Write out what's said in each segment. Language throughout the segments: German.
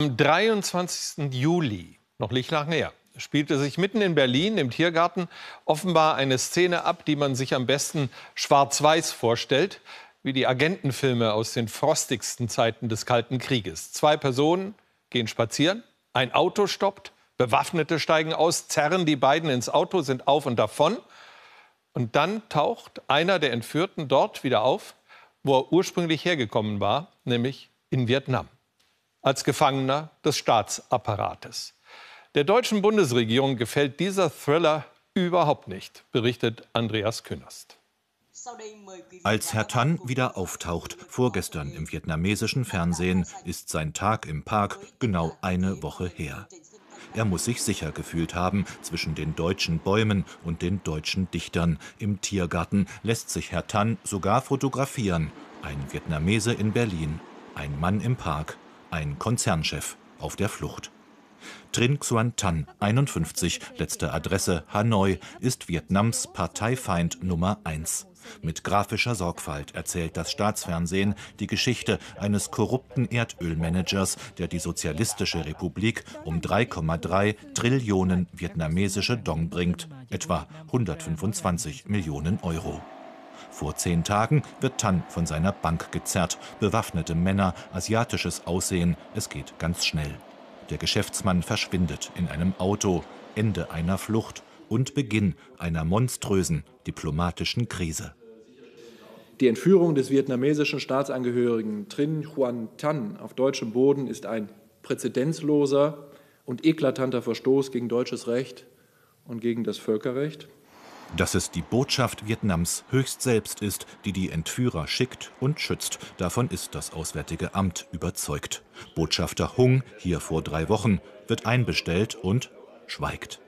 Am 23. Juli, noch nicht lange her, spielte sich mitten in Berlin im Tiergarten offenbar eine Szene ab, die man sich am besten schwarz-weiß vorstellt, wie die Agentenfilme aus den frostigsten Zeiten des Kalten Krieges. Zwei Personen gehen spazieren, ein Auto stoppt, Bewaffnete steigen aus, zerren die beiden ins Auto, sind auf und davon. Und dann taucht einer der Entführten dort wieder auf, wo er ursprünglich hergekommen war, nämlich in Vietnam als Gefangener des Staatsapparates. Der deutschen Bundesregierung gefällt dieser Thriller überhaupt nicht, berichtet Andreas Künast. Als Herr Tan wieder auftaucht, vorgestern im vietnamesischen Fernsehen, ist sein Tag im Park genau eine Woche her. Er muss sich sicher gefühlt haben zwischen den deutschen Bäumen und den deutschen Dichtern. Im Tiergarten lässt sich Herr Tan sogar fotografieren. Ein Vietnamese in Berlin, ein Mann im Park, ein Konzernchef auf der Flucht. Trinh Xuan Tan, 51, letzte Adresse Hanoi, ist Vietnams Parteifeind Nummer 1. Mit grafischer Sorgfalt erzählt das Staatsfernsehen die Geschichte eines korrupten Erdölmanagers, der die Sozialistische Republik um 3,3 Trillionen vietnamesische Dong bringt, etwa 125 Millionen Euro. Vor zehn Tagen wird Tan von seiner Bank gezerrt. Bewaffnete Männer, asiatisches Aussehen, es geht ganz schnell. Der Geschäftsmann verschwindet in einem Auto. Ende einer Flucht und Beginn einer monströsen diplomatischen Krise. Die Entführung des vietnamesischen Staatsangehörigen Trinh Huan Tan auf deutschem Boden ist ein präzedenzloser und eklatanter Verstoß gegen deutsches Recht und gegen das Völkerrecht. Dass es die Botschaft Vietnams höchst selbst ist, die die Entführer schickt und schützt, davon ist das Auswärtige Amt überzeugt. Botschafter Hung, hier vor drei Wochen, wird einbestellt und schweigt.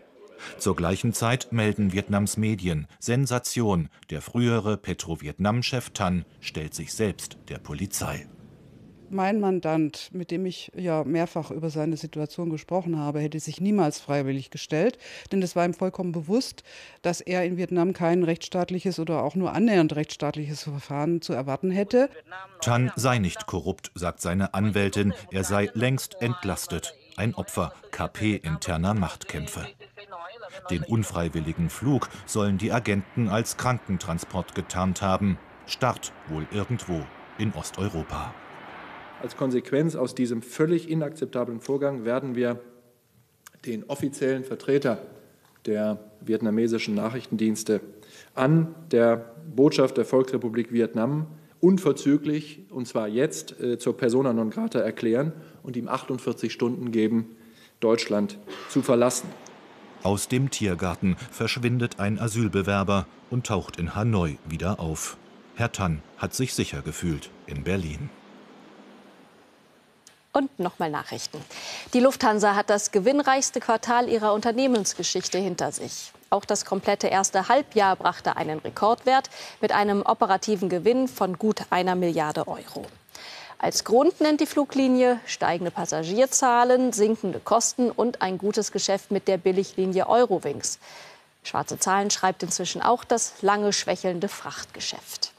Zur gleichen Zeit melden Vietnams Medien Sensation, der frühere Petro-Vietnam-Chef Tan stellt sich selbst der Polizei. Mein Mandant, mit dem ich ja mehrfach über seine Situation gesprochen habe, hätte sich niemals freiwillig gestellt, denn es war ihm vollkommen bewusst, dass er in Vietnam kein rechtsstaatliches oder auch nur annähernd rechtsstaatliches Verfahren zu erwarten hätte. Tan sei nicht korrupt, sagt seine Anwältin, er sei längst entlastet, ein Opfer KP-interner Machtkämpfe. Den unfreiwilligen Flug sollen die Agenten als Krankentransport getarnt haben. Start wohl irgendwo in Osteuropa. Als Konsequenz aus diesem völlig inakzeptablen Vorgang werden wir den offiziellen Vertreter der vietnamesischen Nachrichtendienste an der Botschaft der Volksrepublik Vietnam unverzüglich, und zwar jetzt, äh, zur Persona non grata erklären und ihm 48 Stunden geben, Deutschland zu verlassen. Aus dem Tiergarten verschwindet ein Asylbewerber und taucht in Hanoi wieder auf. Herr Tan hat sich sicher gefühlt in Berlin. Und nochmal Nachrichten. Die Lufthansa hat das gewinnreichste Quartal ihrer Unternehmensgeschichte hinter sich. Auch das komplette erste Halbjahr brachte einen Rekordwert mit einem operativen Gewinn von gut einer Milliarde Euro. Als Grund nennt die Fluglinie steigende Passagierzahlen, sinkende Kosten und ein gutes Geschäft mit der Billiglinie Eurowings. Schwarze Zahlen schreibt inzwischen auch das lange schwächelnde Frachtgeschäft.